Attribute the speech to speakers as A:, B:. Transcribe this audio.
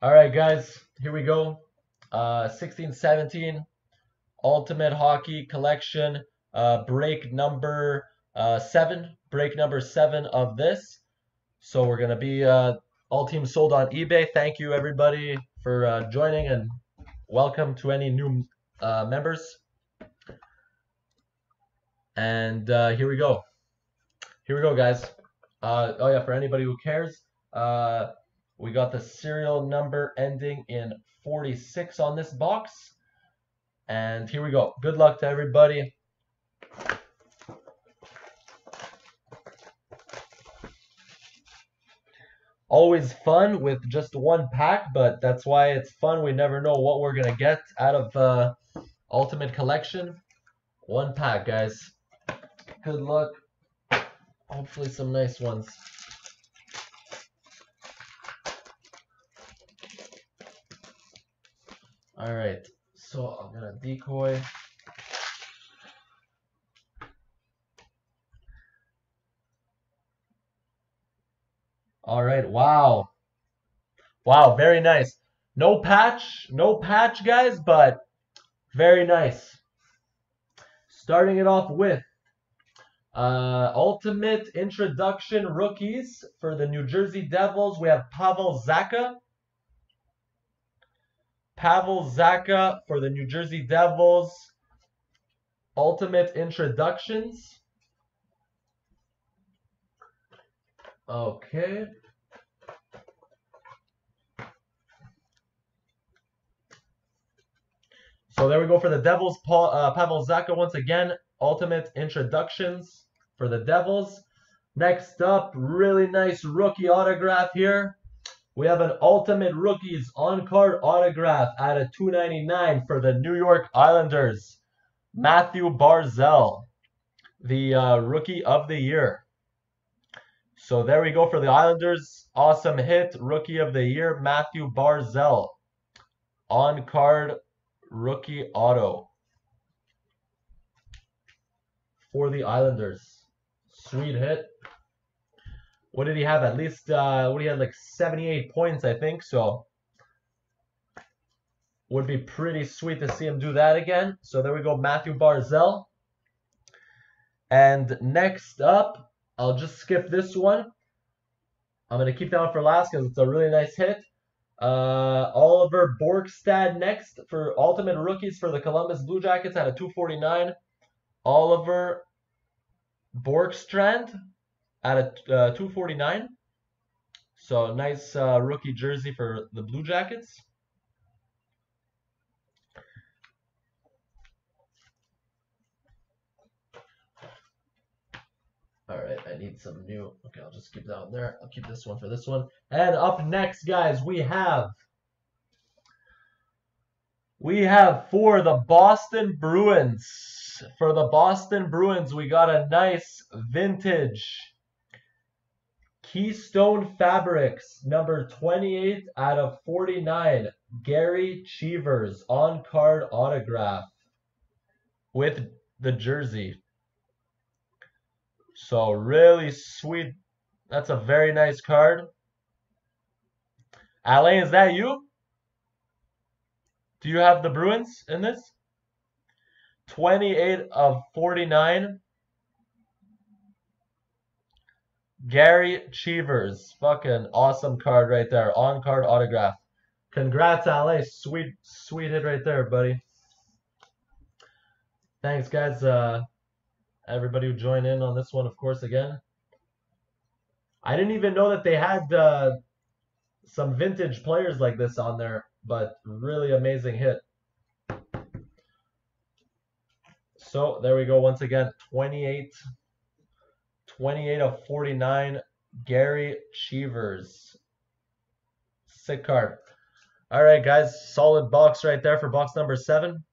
A: All right, guys, here we go. Uh, 16 17 Ultimate Hockey Collection, uh, break number uh, seven, break number seven of this. So we're going to be uh, all teams sold on eBay. Thank you, everybody, for uh, joining and welcome to any new uh, members. And uh, here we go. Here we go, guys. Uh, oh, yeah, for anybody who cares, uh, we got the serial number ending in 46 on this box. And here we go. Good luck to everybody. Always fun with just one pack, but that's why it's fun. We never know what we're going to get out of uh, Ultimate Collection. One pack, guys. Good luck. Hopefully some nice ones. All right, so I'm gonna decoy. All right, wow. Wow, very nice. No patch, no patch, guys, but very nice. Starting it off with uh, Ultimate Introduction Rookies for the New Jersey Devils. We have Pavel Zacha. Pavel Zacha for the New Jersey Devils. Ultimate Introductions. Okay. So there we go for the Devils. Paul, uh, Pavel Zacha once again. Ultimate Introductions for the Devils. Next up, really nice rookie autograph here. We have an Ultimate Rookies on-card autograph at a 299 for the New York Islanders. Mathew Barzal, the uh, Rookie of the Year. So there we go for the Islanders. Awesome hit. Rookie of the Year, Mathew Barzal. On-card rookie auto for the Islanders. Sweet hit. What did he have? At least, uh, what he had like 78 points, I think. So, would be pretty sweet to see him do that again. So there we go, Mathew Barzal. And next up, I'll just skip this one. I'm going to keep that one for last because it's a really nice hit. Uh, Oliver Bjorkstrand next for Ultimate Rookies for the Columbus Blue Jackets at a 249. Oliver Bjorkstrand at a uh, 249. So nice uh, rookie jersey for the Blue Jackets. All right, I need some new. Okay, I'll just keep that one there. I'll keep this one for this one. And up next, guys, we have we have for the Boston Bruins. For the Boston Bruins, we got a nice vintage Keystone Fabrics, number 28 out of 49. Gary Cheevers on card autograph with the jersey. So really sweet. That's a very nice card. Alain, is that you? Do you have the Bruins in this? 28 of 49. Gary Cheevers. Fucking awesome card right there. On card autograph. Congrats, Ale. Sweet, sweet hit right there, buddy. Thanks, guys. Uh, everybody who joined in on this one, of course, again. I didn't even know that they had uh, some vintage players like this on there, but really amazing hit. So there we go once again, 28, 28 of 49, Gary Cheevers. Sick card. All right, guys, solid box right there for box number seven.